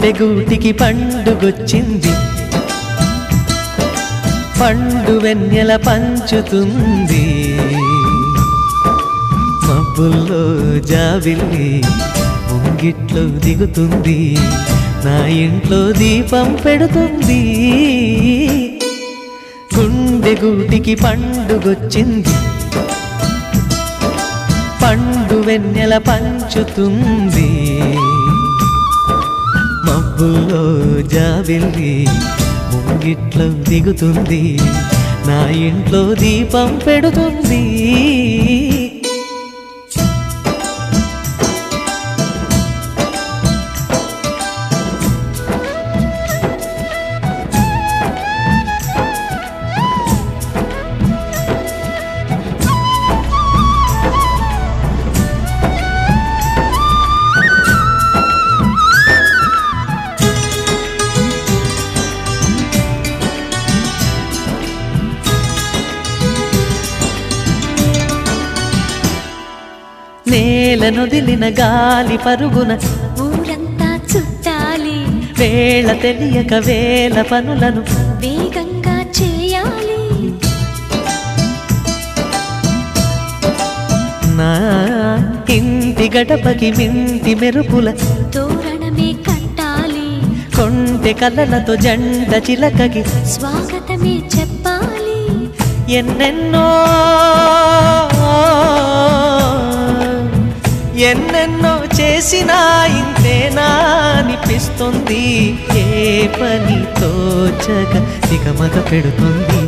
గుండెగూటికి పండుగొచ్చింది. పండు వెన్నెల పంచుతుంది. మబ్బుల్లో జాబిల్లి ముంగిట్లో దిగుతుంది. నా ఇంట్లో దీపం పెడుతుంది. గుండె గూటికి పండుగొచ్చింది. పండు వెన్నెల పంచుతుంది. మబ్బుల్లో జాబిల్లి ముంగిట్లో దిగుతుంది. నా ఇంట్లో దీపం పెడుతుంది. నేలనొదిలిన గాలి పరుగున ఊరంతా చుట్టాలి. వేళ తెలియక వేల పనులను వేగంగా చేయాలి. నా ఇంటి గడపకి మింటి మెరుపుల తోరణమే కట్టాలి. కొంటె కలలతో జెండ చిలకకి స్వాగతమే చెప్పాలి. ఎన్నెన్నో ఎన్నెన్నో చేసినా ఇంతేనా అనిపిస్తుంది ఏ పని తోచక దిగమగ పెడుతుంది.